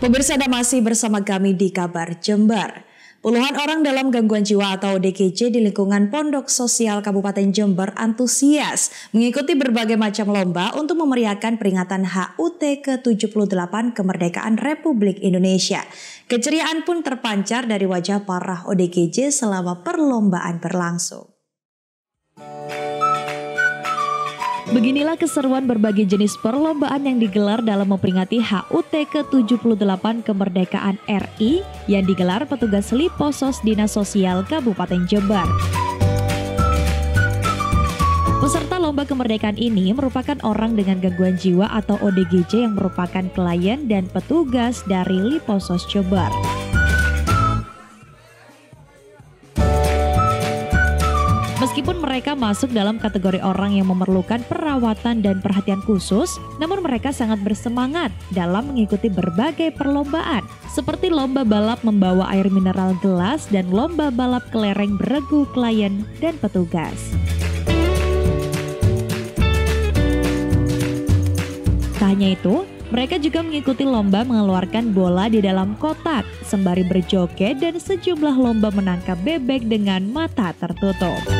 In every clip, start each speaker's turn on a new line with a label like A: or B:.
A: Pemirsa Anda masih bersama kami di Kabar Jember. Puluhan orang dalam gangguan jiwa atau DGJ di lingkungan Pondok Sosial Kabupaten Jember antusias mengikuti berbagai macam lomba untuk memeriahkan peringatan HUT ke-78 kemerdekaan Republik Indonesia. Keceriaan pun terpancar dari wajah para ODGJ selama perlombaan berlangsung. Beginilah keseruan berbagai jenis perlombaan yang digelar dalam memperingati HUT ke-78 kemerdekaan RI yang digelar petugas Liposos Dinas Sosial Kabupaten Jember. Peserta lomba kemerdekaan ini merupakan orang dengan gangguan jiwa atau ODGJ yang merupakan klien dan petugas dari Liposos Jember. Meskipun mereka masuk dalam kategori orang yang memerlukan perawatan dan perhatian khusus, namun mereka sangat bersemangat dalam mengikuti berbagai perlombaan, seperti lomba balap membawa air mineral gelas dan lomba balap kelereng beregu klien dan petugas. Tak hanya itu, mereka juga mengikuti lomba mengeluarkan bola di dalam kotak, sembari berjoget dan sejumlah lomba menangkap bebek dengan mata tertutup.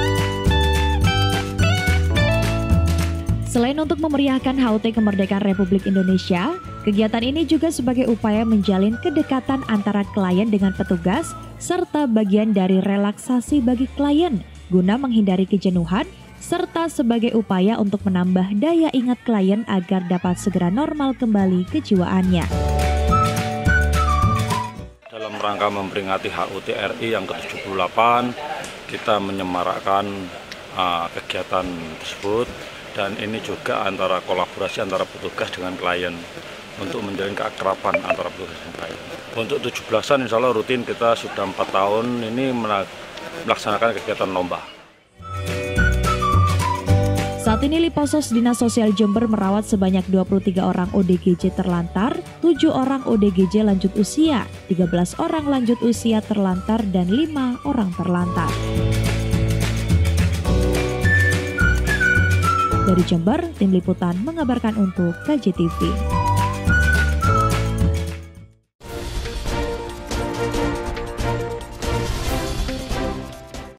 A: Selain untuk memeriahkan HUT Kemerdekaan Republik Indonesia, kegiatan ini juga sebagai upaya menjalin kedekatan antara klien dengan petugas serta bagian dari relaksasi bagi klien guna menghindari kejenuhan serta sebagai upaya untuk menambah daya ingat klien agar dapat segera normal kembali kejiwaannya.
B: Dalam rangka memperingati HUT RI yang ke-78, kita menyemarakkan uh, kegiatan tersebut dan ini juga antara kolaborasi antara petugas dengan klien untuk menjalin keakraban antara petugas dan klien. Untuk 17-an insya Allah rutin kita sudah empat tahun ini melaksanakan kegiatan lomba.
A: Saat ini Liposos Dinas Sosial Jember merawat sebanyak 23 orang ODGJ terlantar, 7 orang ODGJ lanjut usia, 13 orang lanjut usia terlantar, dan 5 orang terlantar. Dari Jember, tim liputan mengabarkan untuk KJTV.